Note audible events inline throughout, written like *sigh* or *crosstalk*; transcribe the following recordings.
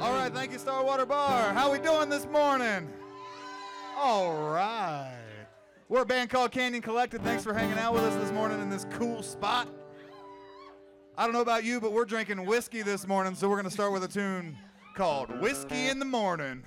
All right, thank you, Starwater Bar. How we doing this morning? All right. We're a band called Canyon Collected. Thanks for hanging out with us this morning in this cool spot. I don't know about you, but we're drinking whiskey this morning, so we're going to start with a tune called Whiskey in the Morning.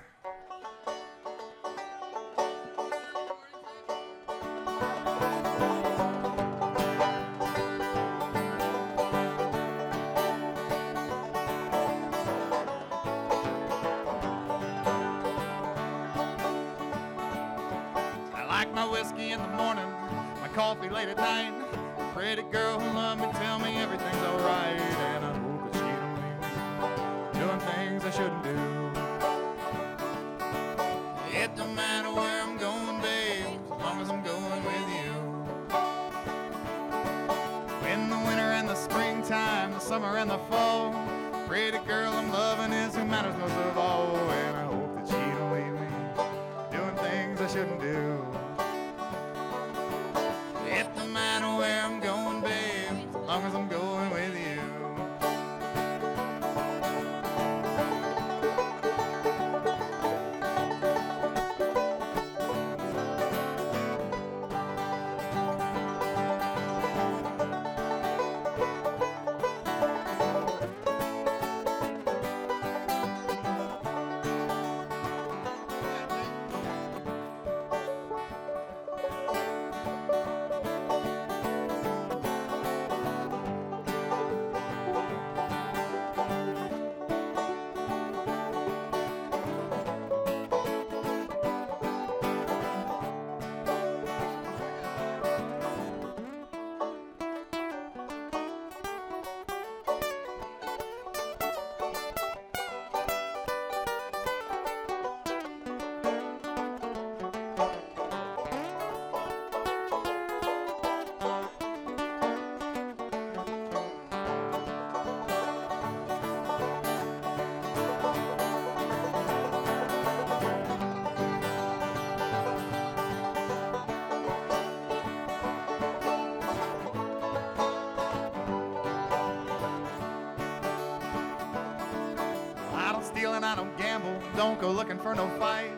Don't and I don't gamble, don't go looking for no fight.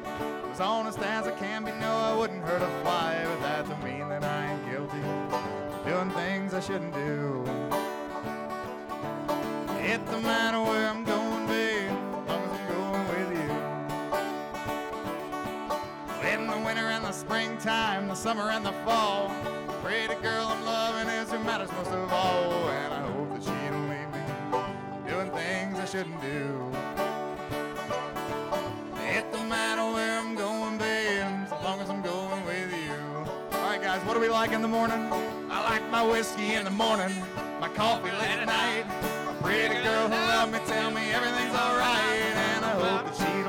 As honest as I can be, no, I wouldn't hurt a fly, but that don't mean that I ain't guilty. Doing things I shouldn't do. It don't matter where I'm going, babe, as long as I'm going with you. In the winter and the springtime, the summer and the fall, pretty girl I'm loving is who matters most of all, and what do we like in the morning? I like my whiskey in the morning, my coffee late at night. A pretty girl who love me tell me everything's alright, and I hope that she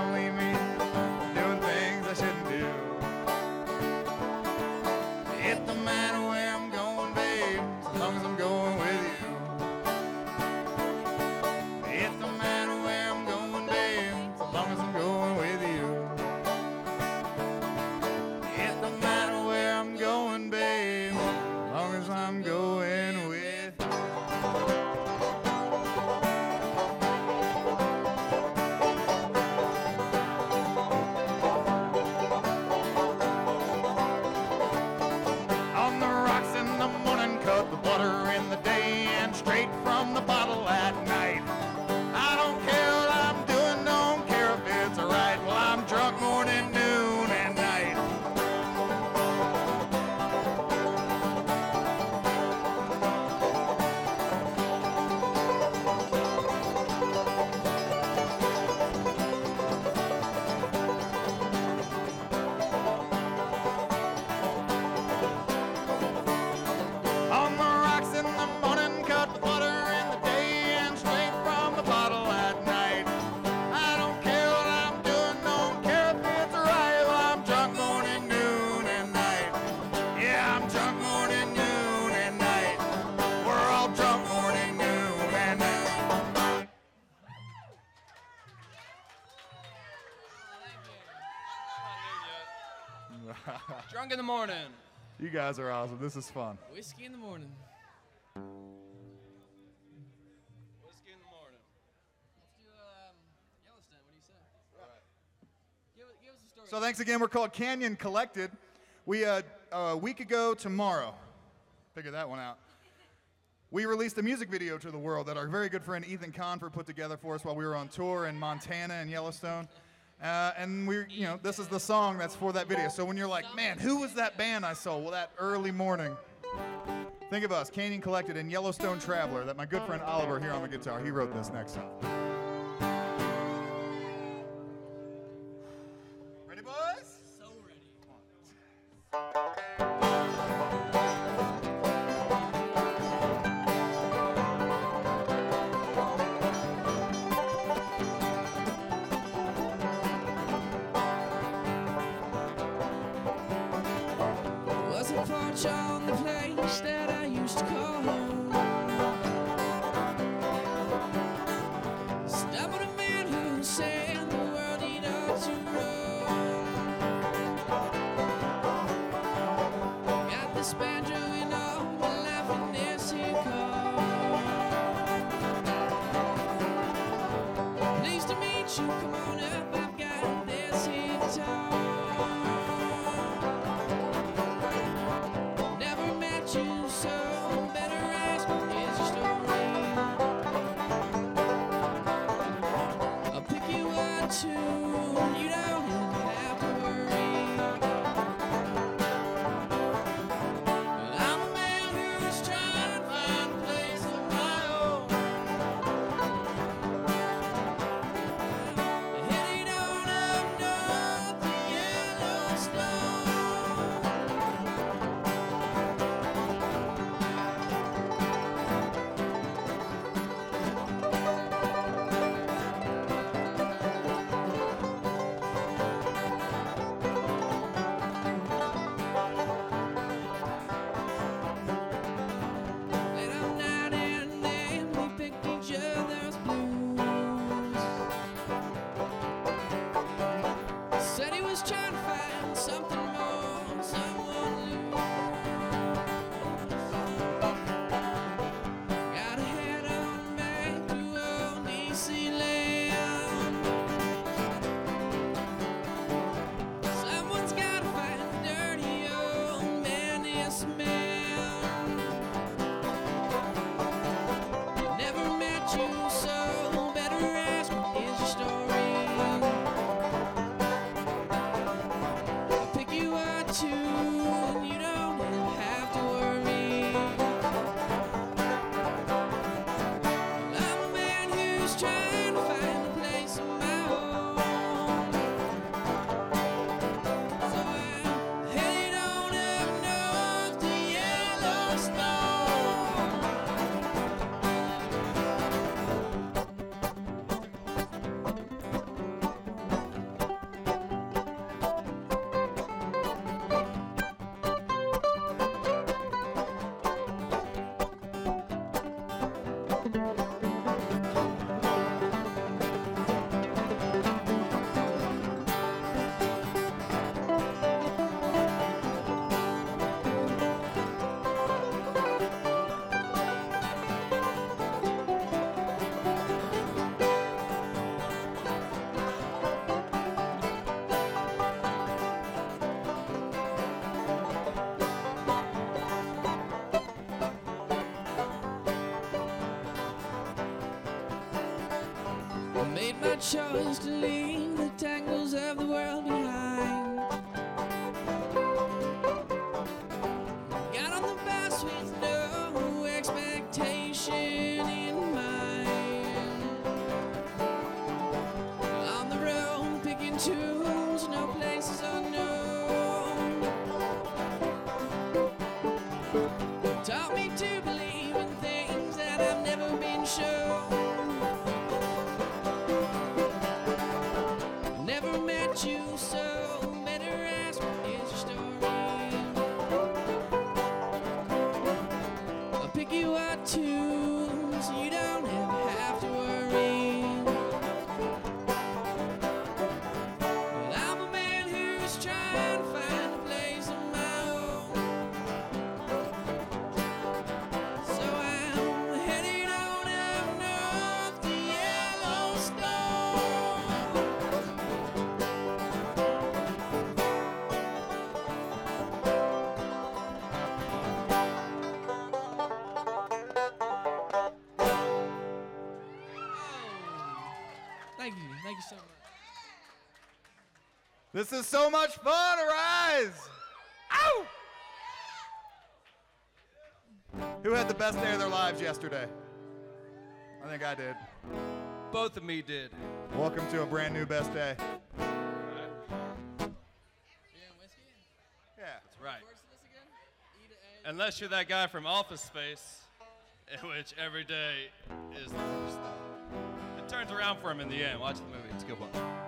*laughs* Drunk in the morning. You guys are awesome. This is fun. Whiskey in the morning. Whiskey in the morning. Let's do um, Yellowstone. What do you say? All right. Give, give us a story. So thanks again. We're called Canyon Collected. We uh, a week ago tomorrow. Figure that one out. We released a music video to the world that our very good friend Ethan Confer put together for us while we were on tour in Montana and Yellowstone. Uh, and we, you know, this is the song that's for that video. So when you're like, man, who was that band I saw? Well, that early morning. Think of us, Canyon Collected and Yellowstone Traveler, that my good friend Oliver here on the guitar, he wrote this next song. You was trying made my choice to leave the tangles of the world behind. Got on the bus with no expectation in mind. On the road picking tunes, no places unknown. Taught me to believe in things that I've never been shown. Thank you. So much. This is so much fun, Arise! Ow! Who had the best day of their lives yesterday? I think I did. Both of me did. Welcome to a brand new best day. Yeah, whiskey? Yeah. That's right. Words to this again? E to A. Unless you're that guy from Office Space, in *laughs* which every day is the worst thing. It turns around for him in the end. Watch the movie. Good one.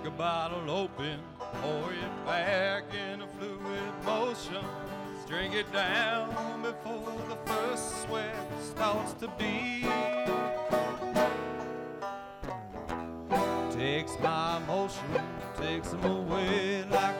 Crack a bottle open, pour it back in a fluid motion. Drink it down before the first sweat starts to beat. Takes my emotion, takes them away like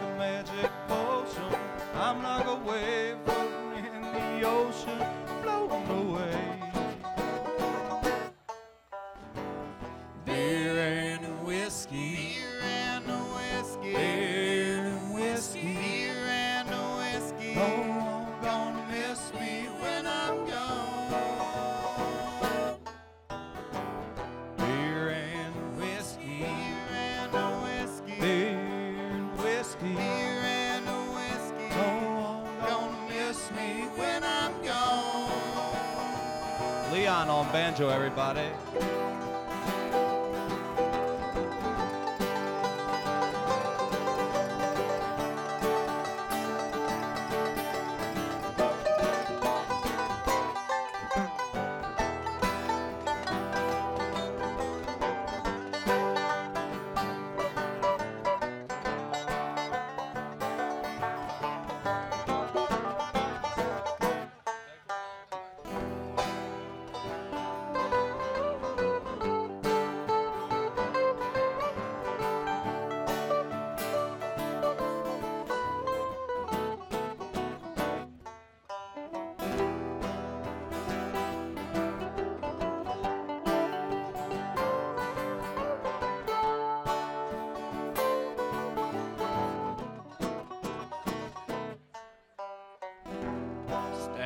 banjo, everybody.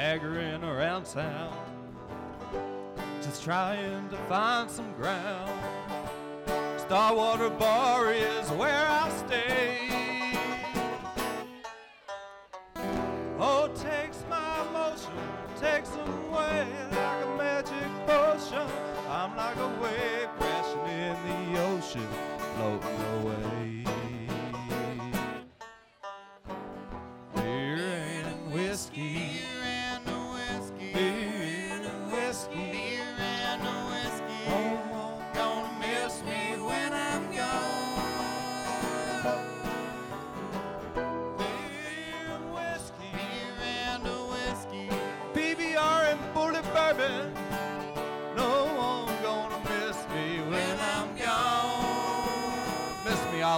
Staggering around town, just trying to find some ground. Starwater Bar is where I stay.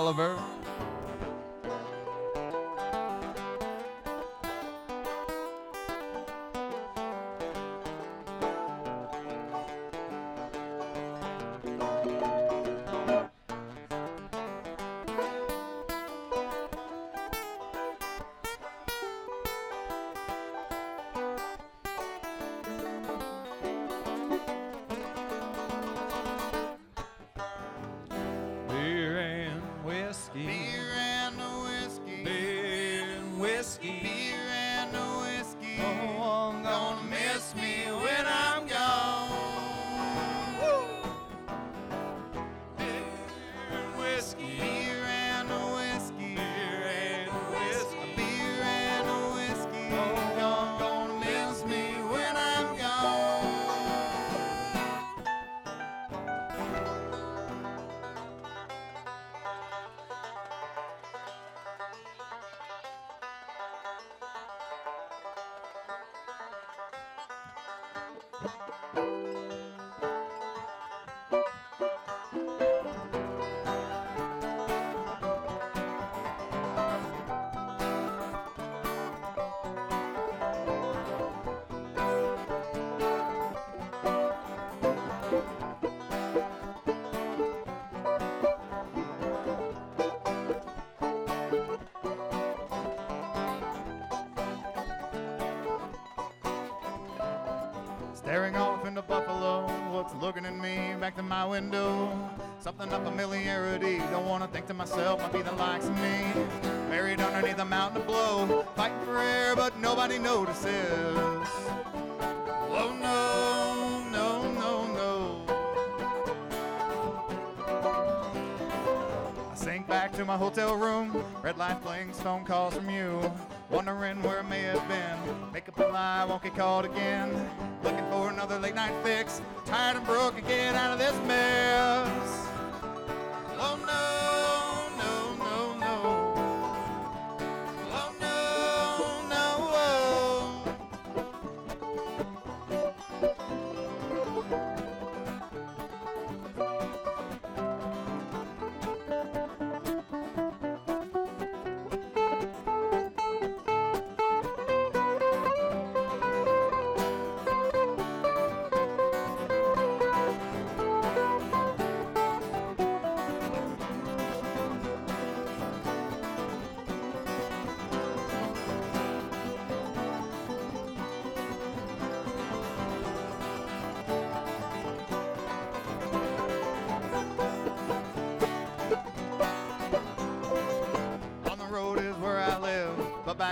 Oliver. My window? Something of familiarity, don't wanna think to myself, might be the likes of me. Buried underneath a mountain of blow, fighting for air, but nobody notices. Oh no, no, no, no. I sink back to my hotel room, red light playing phone calls from you. Wondering where it may have been. Make up a lie, won't get caught again. For another late night fix. Tired and broke, get out of this mess.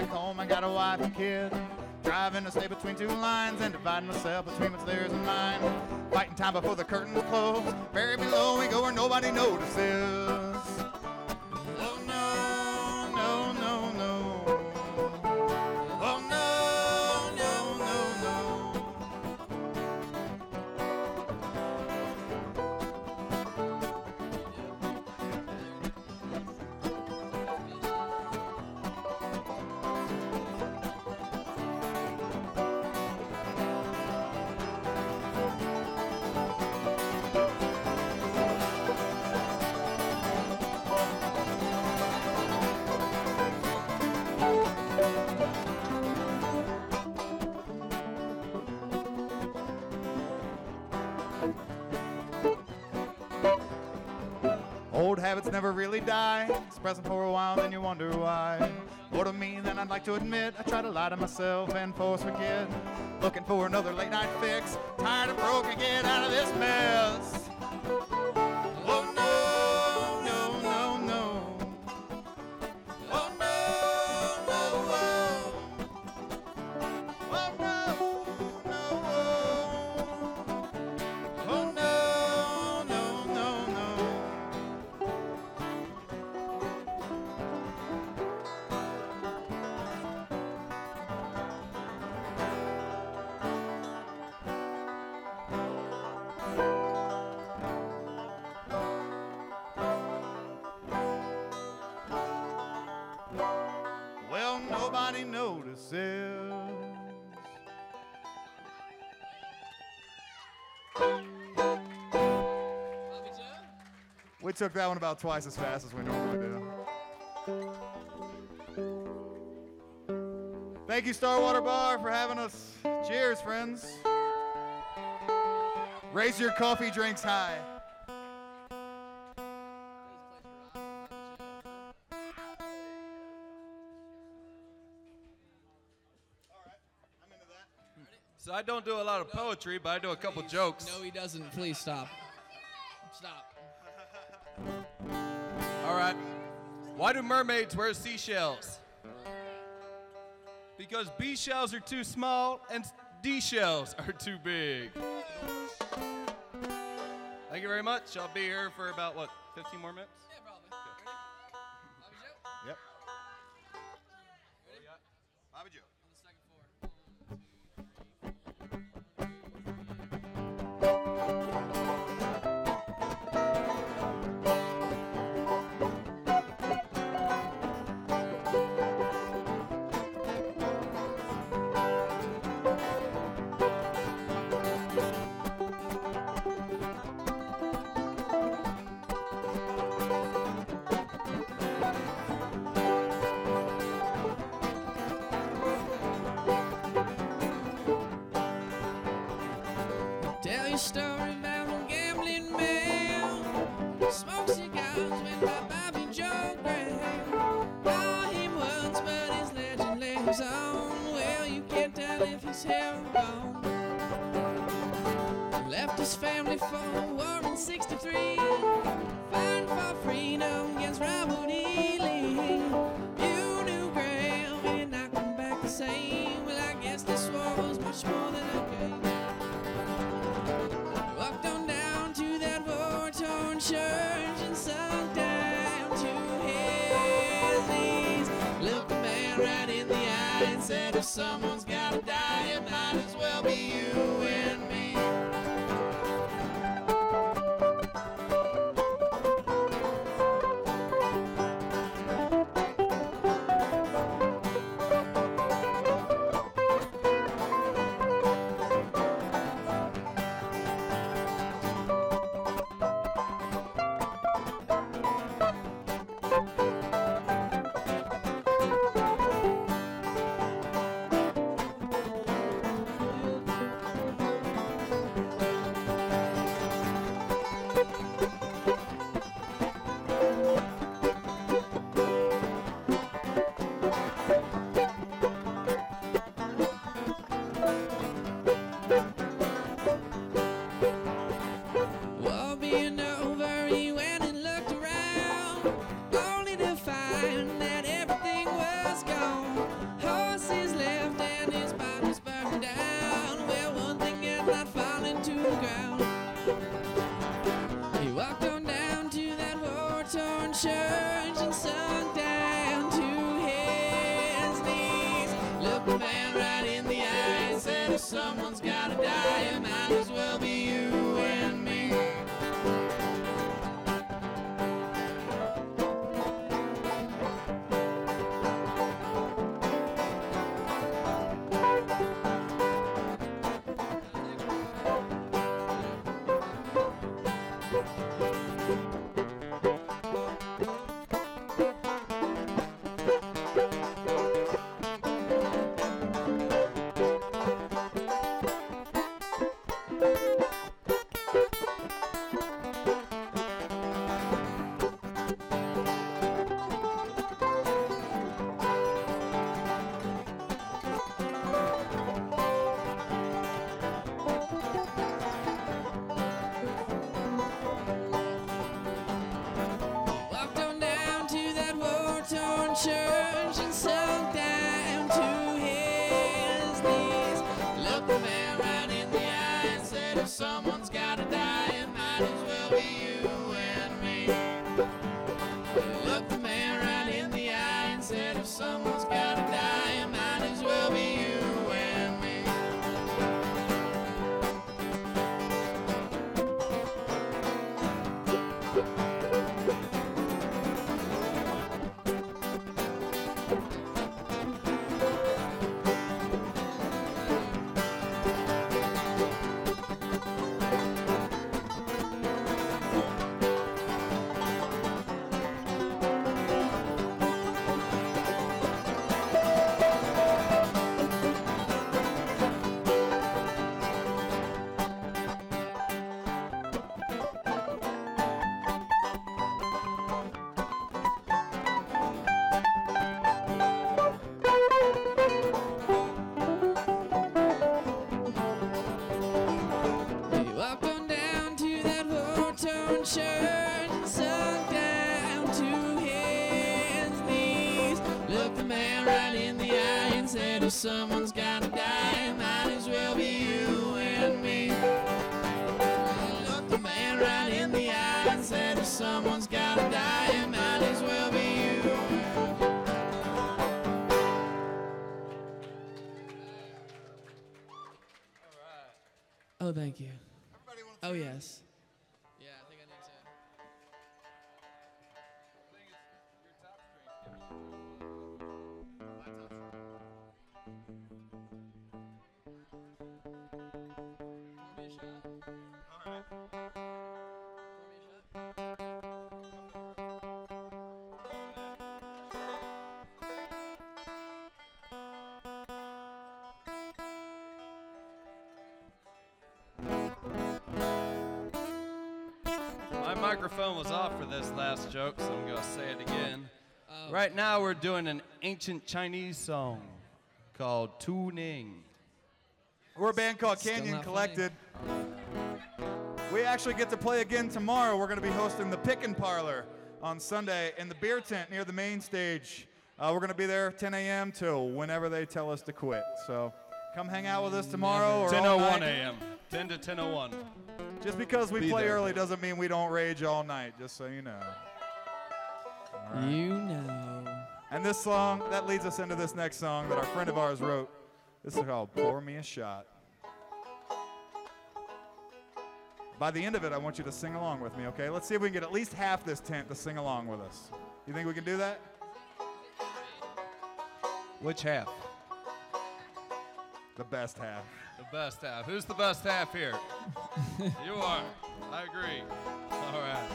Back home oh oh, I got a wife and kid. Driving to stay between two lines and dividing myself between what's theirs and mine. Fighting time before the curtains close. Very below we go where nobody notices. Never really die. It's present for a while, then you wonder why. More to me than I'd like to admit. I try to lie to myself and force forget. Looking for another late night fix. Tired and broke get out of this mess. Took that one about twice as fast as we normally do. Thank you, Starwater Bar, for having us. Cheers, friends. Raise your coffee drinks high. So I don't do a lot of poetry, but I do a couple Please. jokes. No, he doesn't. Please stop. Stop. Why do mermaids wear seashells? Because B shells are too small and D shells are too big. Thank you very much. I'll be here for about what, 15 more minutes? Your story about a gambling man. Smoke cigars with my Bobby Joe Graham. Saw him once, but his legend lives on. Well, you can't tell if he's here or gone. said if someone's gotta die, it might as well be you. pressure someone's gotta die, might as well be you and me. I looked the man right in the eye and said, if someone's gotta die, might as well be you. All right. Oh, thank you. Oh, yes. microphone was off for this last joke, so I'm going to say it again. Um, right now, we're doing an ancient Chinese song called "Tuning." We're a band called Canyon Collected. Playing. We actually get to play again tomorrow. We're going to be hosting the Pickin' Parlor on Sunday in the beer tent near the main stage. Uh, we're going to be there 10 a.m. till whenever they tell us to quit. So come hang out with us tomorrow. 10:01 a.m. 10 to 10:01. Just because we Be play there. early doesn't mean we don't rage all night, just so you know. You know. And this song, that leads us into this next song that our friend of ours wrote. This is called Pour Me a Shot. By the end of it, I want you to sing along with me, okay? Let's see if we can get at least half this tent to sing along with us. You think we can do that? Which half? The best half. The best half. Who's the best half here? *laughs* you are. I agree. All right.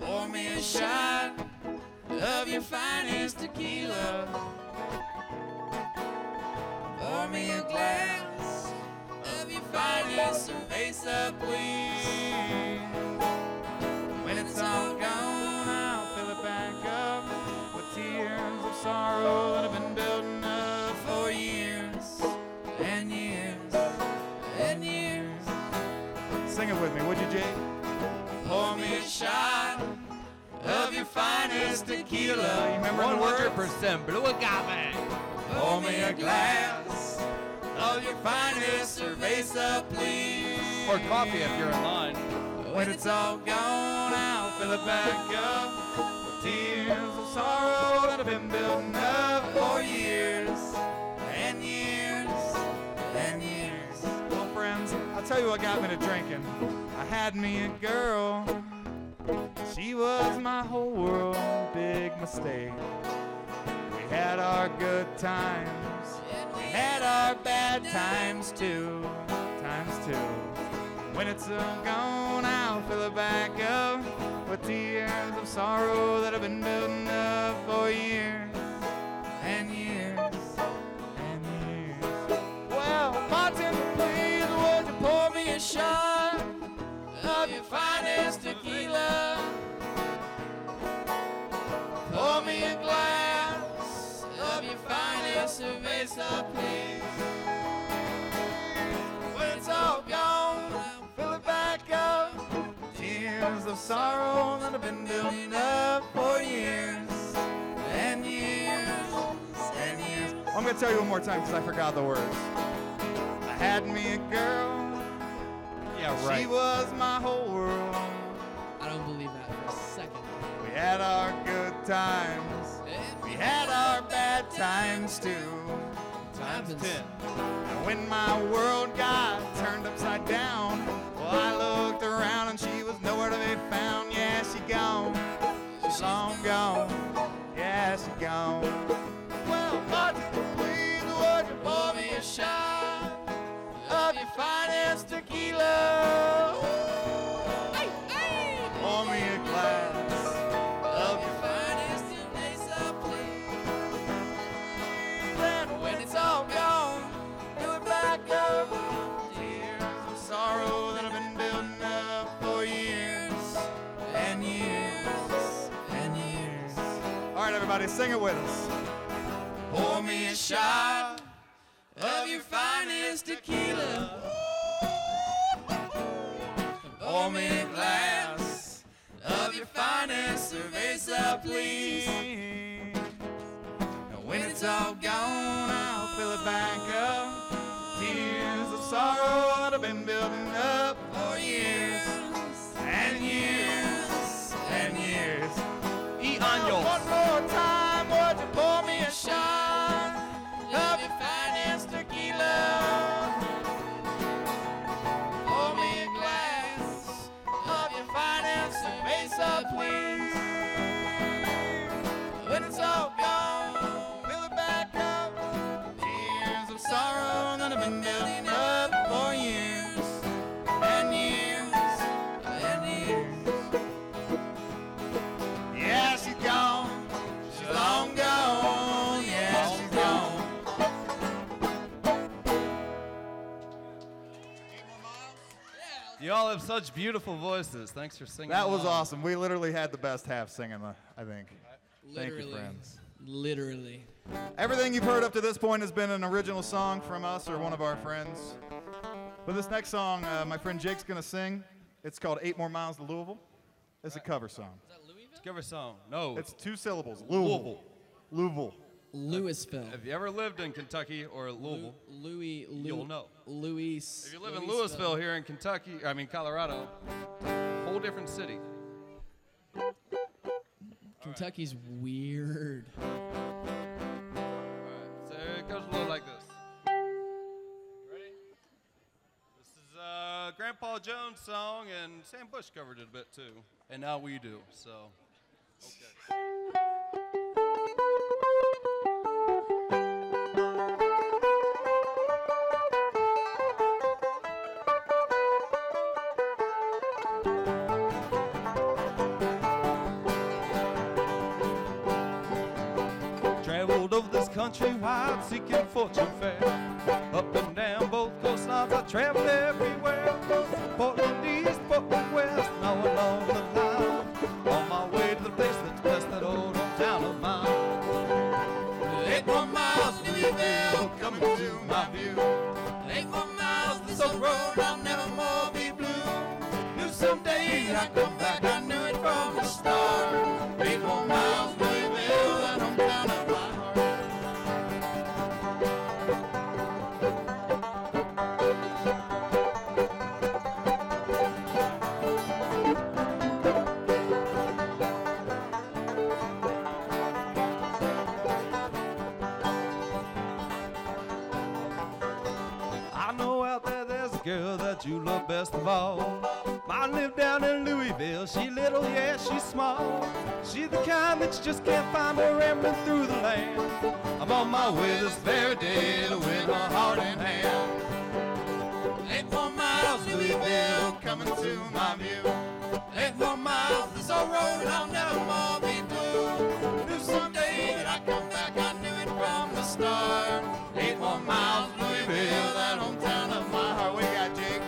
Pour me a shot of your finest tequila. Pour me a glass finest cerveza, please. When it's all gone, I'll fill it back up with tears of sorrow that have been building up for years and years and years. Sing it with me, would you, Jake? Pour me a shot of your finest tequila. You remember the words? 100% blue agave. Pour me a glass of your finest cerveza, please. Or coffee if you're in line. When it's all gone, I'll fill it back up With tears of sorrow that have been building up for years and years and years. Well, friends, I'll tell you what got me to drinking. I had me a girl. She was my whole world, big mistake. We had our good times. We had our bad times too. Times too. When it's all gone, I'll fill it back up with tears of sorrow that I've been building up for years and years and years. Well, Martin, please, would you pour me a shot Of your finest tequila. Of sorrow that have been building up for years and years and years. I'm gonna tell you one more time because I forgot the words. I had me a girl. Yeah, right. She was my whole world. I don't believe that for a second. We had our good times. We had our bad times too. Times 10. And when my world got turned upside down, well, I looked around and she was nowhere to be found. Yeah, she gone. She's long gone. Yeah, she gone. Well, Martin, please, would you pour me a shot of your finest tequila? Everybody, sing it with us. Pour me a shot of your finest tequila. You all have such beautiful voices. Thanks for singing. That was along. awesome. We literally had the best half singing, the, I think. Thank you, friends. Literally. Everything you've heard up to this point has been an original song from us or one of our friends. But this next song, uh, my friend Jake's gonna sing. It's called Eight More Miles to Louisville. It's a cover song. Is that Louisville? Give her a song. No. It's two syllables. Louisville. Louisville. Louisville. If you ever lived in Kentucky or Louisville, Louis. Lou- You'll know. Louis. if you live in Louisville here in Kentucky, I mean Colorado, whole different city. Kentucky's weird. So it goes a little like this. Ready? This is uh, Grandpa Jones' song, and Sam Bush covered it a bit too. And now we do. So, okay. fortune wide, seeking fortune. Can't find rambling through the land. I'm on my way this very day win her heart in hand. Eight more miles, Louisville, coming to my view. Eight more miles, this old road, I'll never more be blue. Knew someday that I'd come back, I knew it from the start. Eight more miles, Louisville, that hometown of my heart. You got, Jake?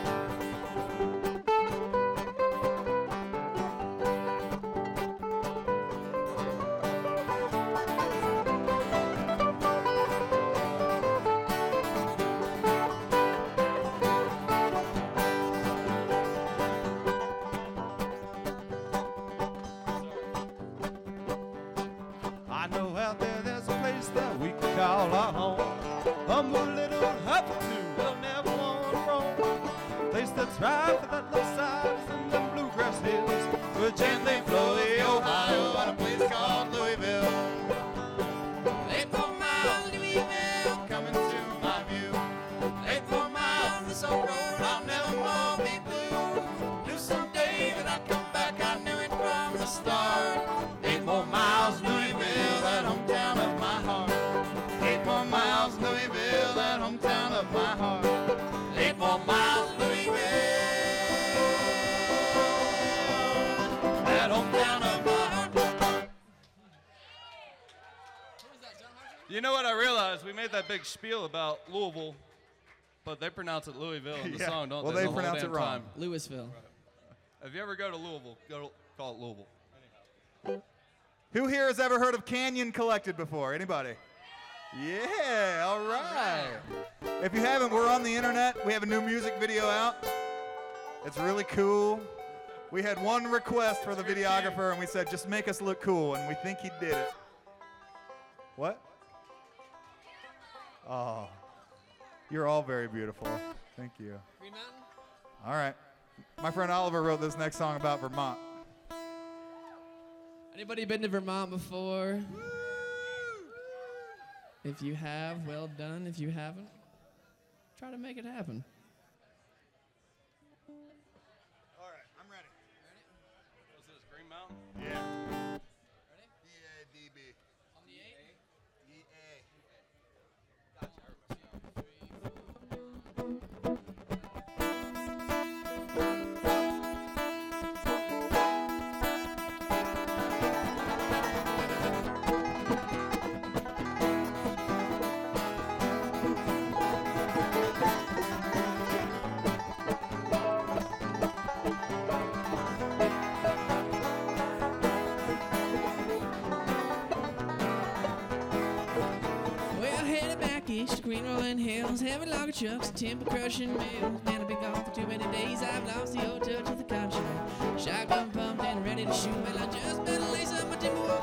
Little hut or two, we'll never want to roam. Place that's right for that little size in the bluegrass hills, where flow You know what I realized? We made that big spiel about Louisville, but they pronounce it Louisville in the *laughs* Yeah. song, don't Well, they? they the pronounce it wrong. time. Louisville. If you ever go to Louisville, go call it Louisville. Who here has ever heard of Canyon Collected before? Anybody? Yeah, all right. If you haven't, we're on the internet. We have a new music video out. It's really cool. We had one request for the videographer, and we said, just make us look cool, and we think he did it. What? Oh, you're all very beautiful. Thank you. Green Mountain? All right. My friend Oliver wrote this next song about Vermont. Anybody been to Vermont before? If you have, well done. If you haven't, try to make it happen. Wheels, heavy logger trucks, timber crushing mills. Man, I've been gone for too many days. I've lost the old touch of the country. Shotgun pumped and ready to shoot. Well, I just better lace up my timber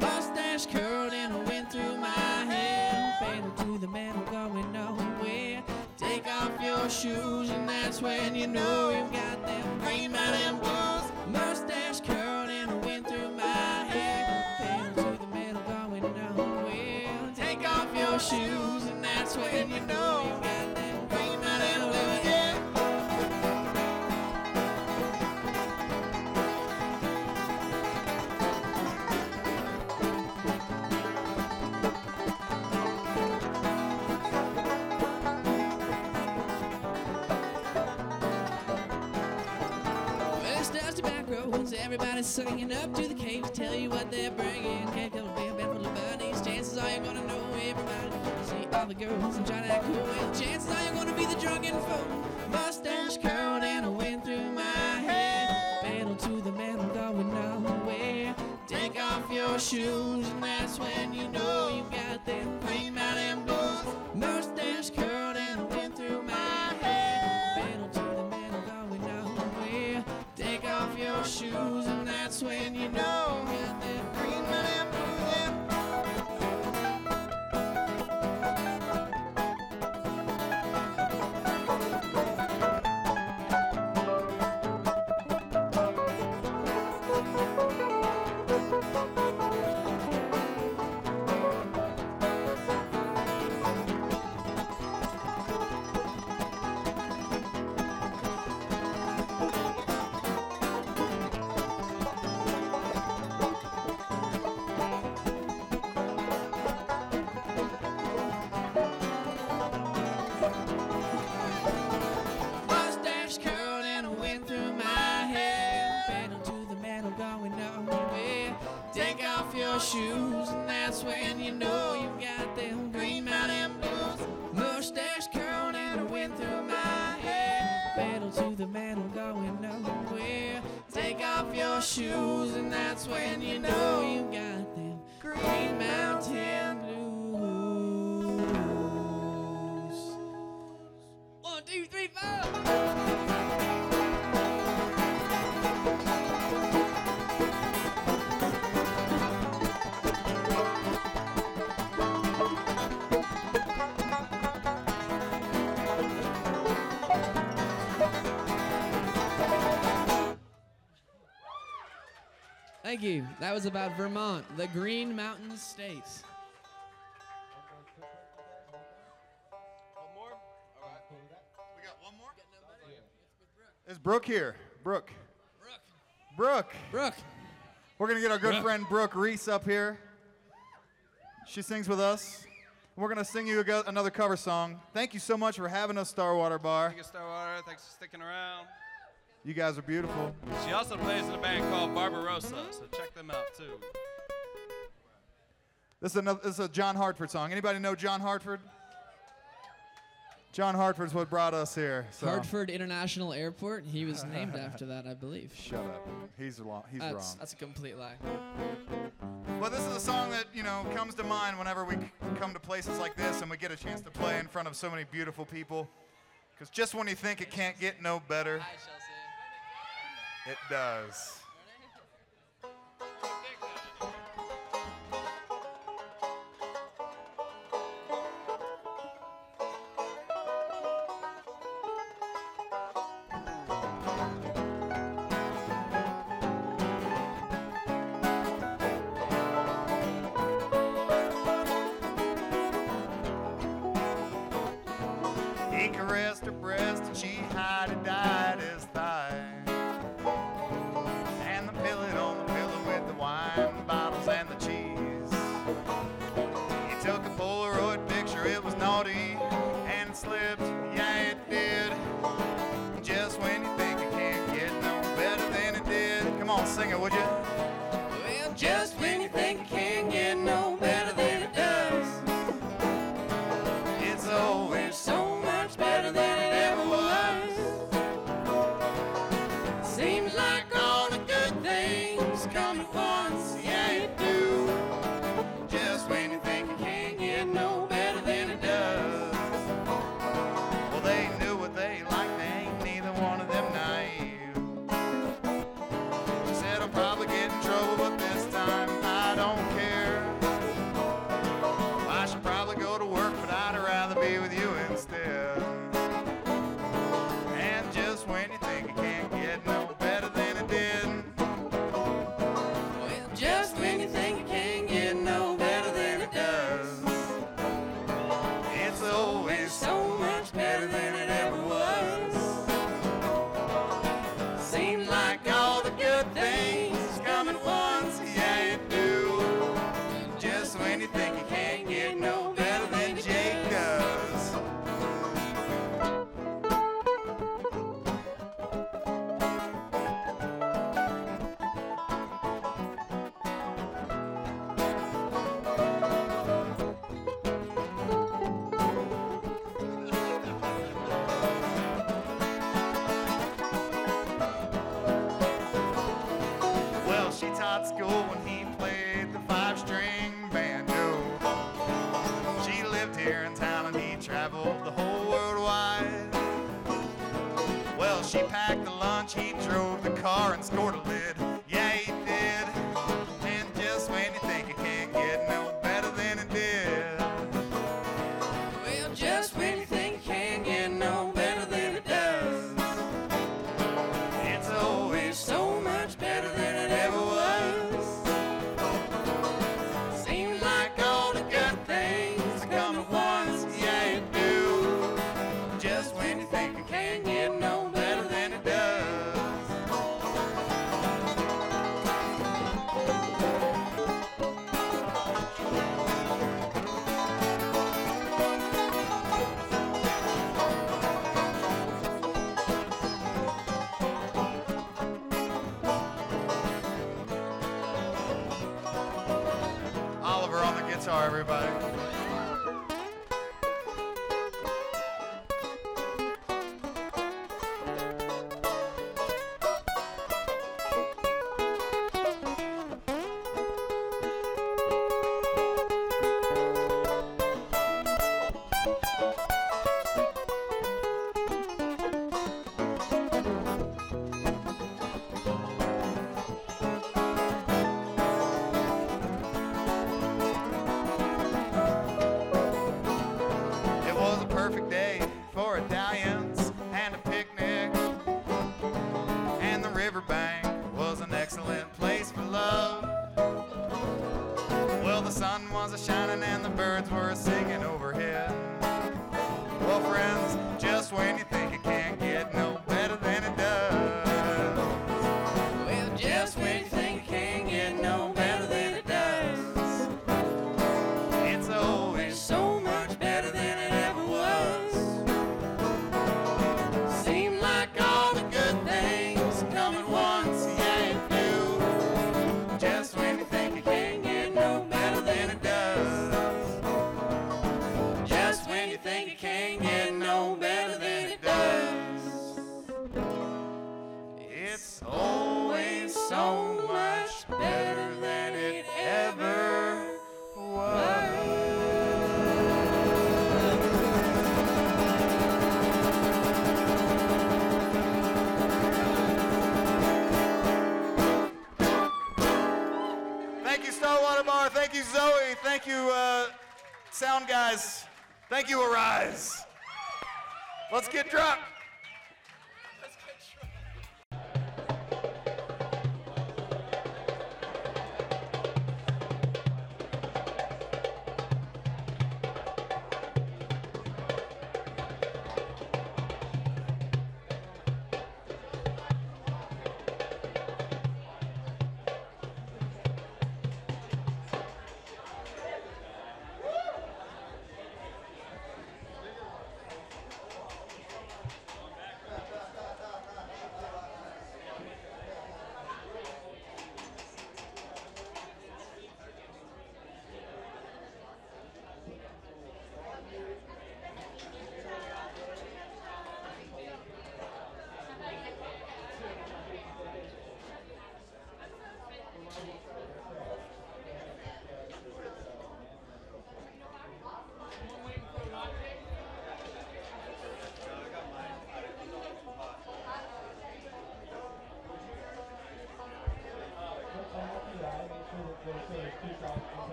Mustache curled and a wind through my hair. Pedal to the metal, going nowhere. Take off your shoes, and that's when you know you've got them green mountain blues. Mustache curled and a wind through my hair. Pedal to the metal, going nowhere. Take off your shoes, Everybody's singing up to the caves. Tell you what they're bringing. Can't tell a bit about of buddies. Chances are you're gonna know everybody. All the girls and try to act cool. Well, chances are you're gonna be the drunken fool. Mustache curled and a wind through my hair. Pedal to the metal, going nowhere. Take off your shoes, and that's when you know you got them green mountain blues. Mustache curled and a wind through my hair. Pedal to the metal, going nowhere. Take off your shoes, shoes, and that's when you know you've got them green mountain blues. Mustache curled and a wind through my hair. Pedal to the metal, going nowhere. Take off your shoes, Thank you. That was about Vermont, the Green Mountain State. One more? All right. We got one more? Is Brooke here? Brooke. Brooke. Brooke. Brooke. We're going to get our good friend Brooke Reese up here. She sings with us. We're going to sing you a go- another cover song. Thank you so much for having us, Starwater Bar. Thank you, Starwater. Thanks for sticking around. You guys are beautiful. She also plays in a band called Barbarossa, so check them out too. This is, another, this is a John Hartford song. Anybody know John Hartford? John Hartford's what brought us here. So. Hartford International Airport. He was named after that, I believe. *laughs* Shut up. He's wrong. He's That's, wrong. that's a complete lie. Well, this is a song that, you know, comes to mind whenever we c- come to places like this and we get a chance to play in front of so many beautiful people. Because just when you think it can't get no better, I shall say. It does. Just when